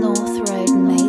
North Road, mate.